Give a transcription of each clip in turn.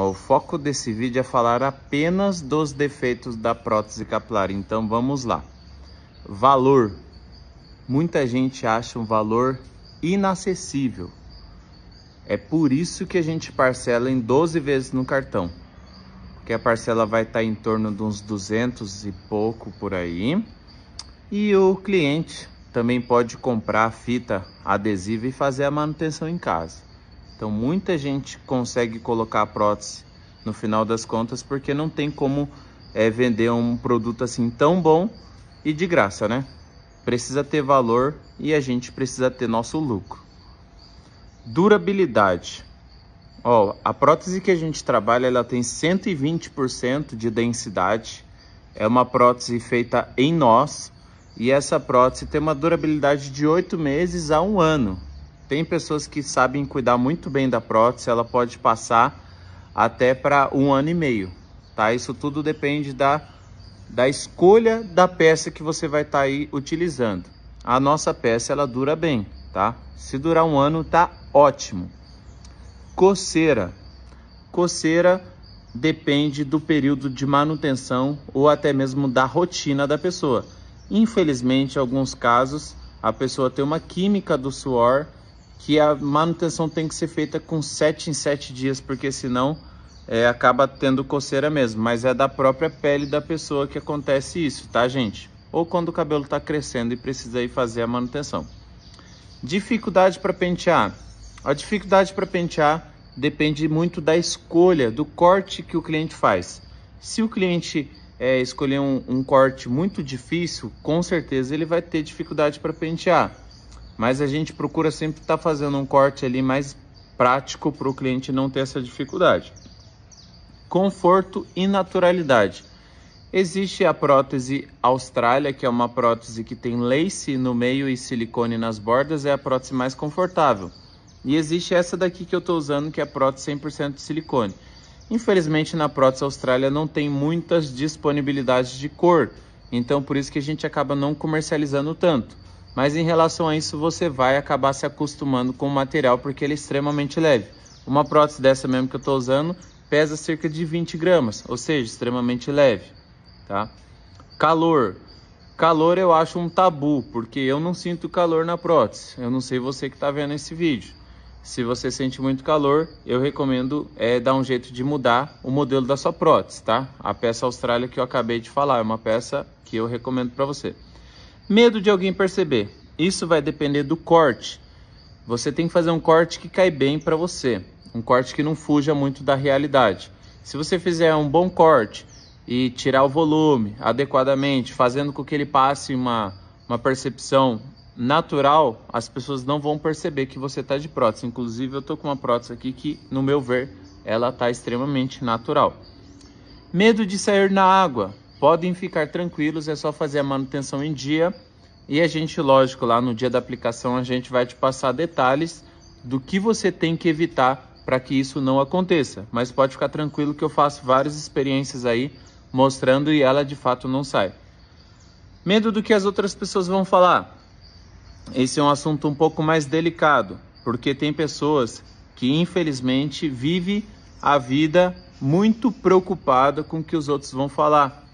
O foco desse vídeo é falar apenas dos defeitos da prótese capilar. Então vamos lá. Valor. Muita gente acha um valor inacessível. É por isso que a gente parcela em 12 vezes no cartão. Porque a parcela vai estar em torno de uns 200 e pouco por aí. E o cliente também pode comprar fita adesiva e fazer a manutenção em casa. Então muita gente consegue colocar a prótese no final das contas porque não tem como é, vender um produto assim tão bom e de graça, né? Precisa ter valor e a gente precisa ter nosso lucro. Durabilidade. Ó, a prótese que a gente trabalha, ela tem 120% de densidade. É uma prótese feita em nós e essa prótese tem uma durabilidade de 8 meses a um ano. Tem pessoas que sabem cuidar muito bem da prótese, ela pode passar até para um ano e meio, tá? Isso tudo depende da, da escolha da peça que você vai estar tá aí utilizando. A nossa peça, ela dura bem, tá? Se durar um ano, tá ótimo. Coceira. Coceira depende do período de manutenção ou até mesmo da rotina da pessoa. Infelizmente, em alguns casos, a pessoa tem uma química do suor que a manutenção tem que ser feita com 7 em 7 dias, porque senão é, acaba tendo coceira mesmo. Mas é da própria pele da pessoa que acontece isso, tá, gente? Ou quando o cabelo está crescendo e precisa ir fazer a manutenção. Dificuldade para pentear. A dificuldade para pentear depende muito da escolha, do corte que o cliente faz. Se o cliente é, escolher um, um corte muito difícil, com certeza ele vai ter dificuldade para pentear mas a gente procura sempre estar tá fazendo um corte ali mais prático para o cliente não ter essa dificuldade. Conforto e naturalidade. Existe a prótese Austrália, que é uma prótese que tem lace no meio e silicone nas bordas, é a prótese mais confortável. E existe essa daqui que eu estou usando, que é a prótese 100% de silicone. Infelizmente, na prótese Austrália não tem muitas disponibilidades de cor, então por isso que a gente acaba não comercializando tanto. Mas em relação a isso, você vai acabar se acostumando com o material porque ele é extremamente leve. Uma prótese dessa mesmo que eu estou usando pesa cerca de 20 gramas, ou seja, extremamente leve. Tá? Calor. Calor eu acho um tabu, porque eu não sinto calor na prótese. Eu não sei você que está vendo esse vídeo. Se você sente muito calor, eu recomendo é, dar um jeito de mudar o modelo da sua prótese, tá? A peça Austrália que eu acabei de falar é uma peça que eu recomendo para você. Medo de alguém perceber. Isso vai depender do corte. Você tem que fazer um corte que cai bem para você. Um corte que não fuja muito da realidade. Se você fizer um bom corte e tirar o volume adequadamente, fazendo com que ele passe uma, uma percepção natural, as pessoas não vão perceber que você está de prótese. Inclusive, eu estou com uma prótese aqui que, no meu ver, ela está extremamente natural. Medo de sair na água. Podem ficar tranquilos, é só fazer a manutenção em dia e a gente, lógico, lá no dia da aplicação a gente vai te passar detalhes do que você tem que evitar para que isso não aconteça. Mas pode ficar tranquilo que eu faço várias experiências aí mostrando e ela de fato não sai. Medo do que as outras pessoas vão falar. Esse é um assunto um pouco mais delicado, porque tem pessoas que infelizmente vivem a vida muito preocupada com o que os outros vão falar.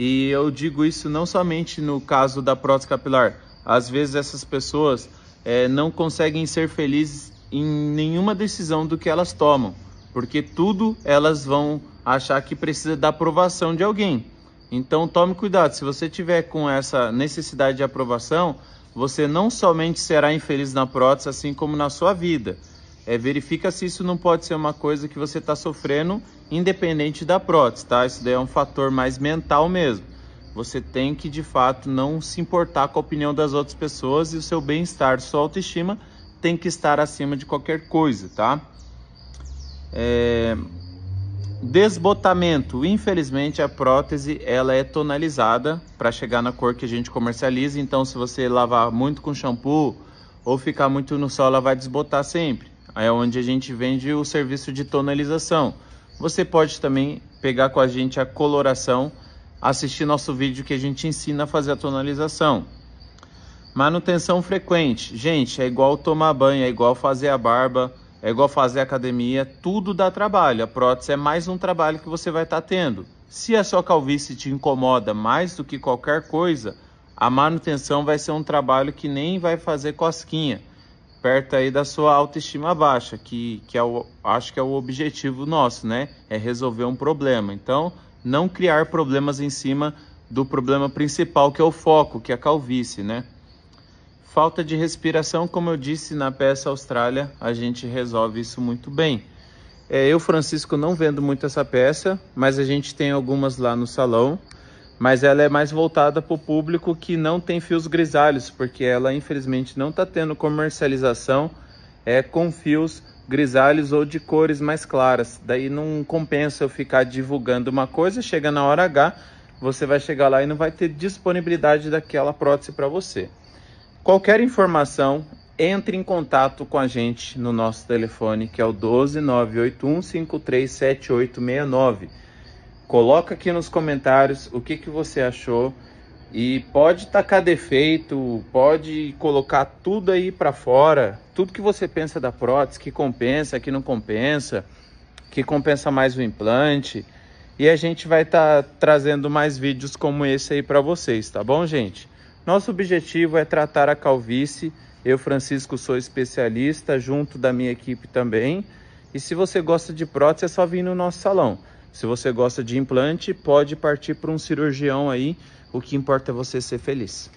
E eu digo isso não somente no caso da prótese capilar. Às vezes essas pessoas é, não conseguem ser felizes em nenhuma decisão do que elas tomam, porque tudo elas vão achar que precisa da aprovação de alguém. Então tome cuidado, se você tiver com essa necessidade de aprovação, você não somente será infeliz na prótese, assim como na sua vida é, verifica se isso não pode ser uma coisa que você está sofrendo independente da prótese, tá? Isso daí é um fator mais mental mesmo. Você tem que, de fato, não se importar com a opinião das outras pessoas e o seu bem-estar, sua autoestima tem que estar acima de qualquer coisa, tá? É... Desbotamento. Infelizmente, a prótese ela é tonalizada para chegar na cor que a gente comercializa. Então, se você lavar muito com shampoo ou ficar muito no sol, ela vai desbotar sempre é onde a gente vende o serviço de tonalização. Você pode também pegar com a gente a coloração, assistir nosso vídeo que a gente ensina a fazer a tonalização. Manutenção frequente. Gente, é igual tomar banho, é igual fazer a barba, É igual fazer academia, tudo dá trabalho. A prótese é mais um trabalho que você vai estar tá tendo. Se a sua calvície te incomoda mais do que qualquer coisa, a manutenção vai ser um trabalho que nem vai fazer cosquinha, perto aí da sua autoestima baixa, que, que é o, acho que é o objetivo nosso, né? É resolver um problema. Então, não criar problemas em cima do problema principal, que é o foco, que é a calvície, né? Falta de respiração, como eu disse na peça Austrália, a gente resolve isso muito bem. É, eu, Francisco, não vendo muito essa peça, mas a gente tem algumas lá no salão. Mas ela é mais voltada para o público que não tem fios grisalhos, porque ela infelizmente não está tendo comercialização é, com fios grisalhos ou de cores mais claras. Daí não compensa eu ficar divulgando uma coisa, chega na hora H, você vai chegar lá e não vai ter disponibilidade daquela prótese para você. Qualquer informação, entre em contato com a gente no nosso telefone, que é o 12 981 537869. Coloca aqui nos comentários o que, que você achou e pode tacar defeito, pode colocar tudo aí para fora, tudo que você pensa da prótese, que compensa, que não compensa, que compensa mais o implante. E a gente vai estar tá trazendo mais vídeos como esse aí para vocês, tá bom, gente? Nosso objetivo é tratar a calvície. Eu, Francisco, sou especialista, junto da minha equipe também. E se você gosta de prótese, é só vir no nosso salão. Se você gosta de implante, pode partir para um cirurgião aí. O que importa é você ser feliz.